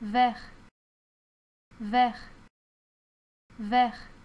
vert, vert, vert.